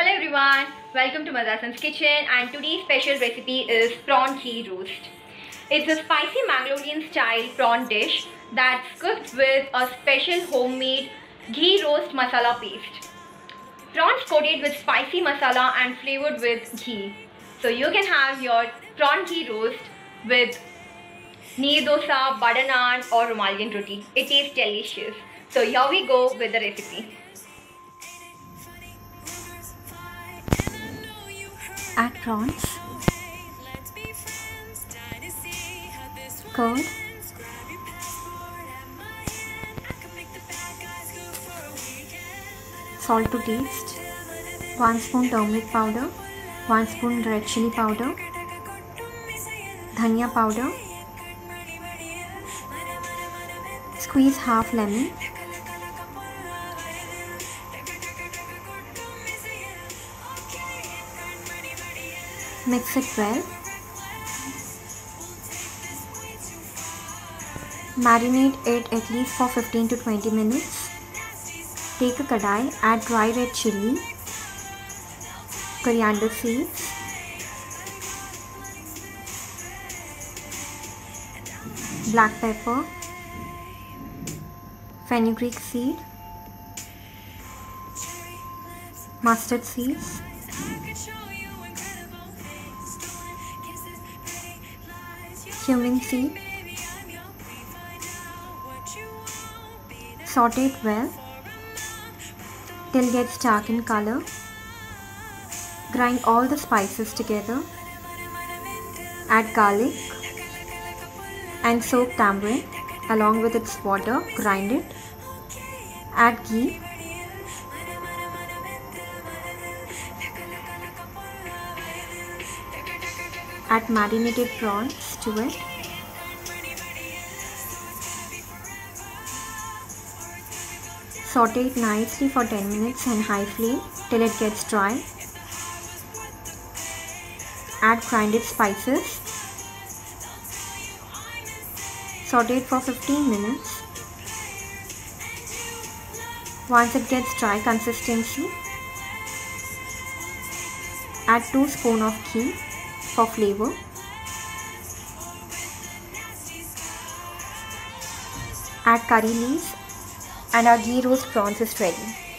Hello everyone, welcome to Madrasan's kitchen and today's special recipe is prawn ghee roast. It's a spicy Mangalorean style prawn dish that's cooked with a special homemade ghee roast masala paste. Prawns coated with spicy masala and flavored with ghee. So you can have your prawn ghee roast with neer dosa, butter naan or Romalian roti. It tastes delicious. So here we go with the recipe. Prawns, curd, salt to taste, 1 spoon turmeric powder, 1 spoon red chili powder, dhania powder, squeeze half lemon, mix it well, marinate it at least for 15 to 20 minutes. Take a kadai, add dry red chili, coriander seeds, black pepper, fenugreek seed, mustard seeds, cumin seed, saute it well till gets dark in color. Grind all the spices together. Add garlic and soak tamarind along with its water. Grind it. Add ghee. Add marinated prawns to it. Saute it nicely for 10 minutes on high flame till it gets dry. Add grinded spices. Saute it for 15 minutes. Once it gets dry consistency, add 2 spoon of ghee for flavor. Add curry leaves and our ghee roast prawns is ready.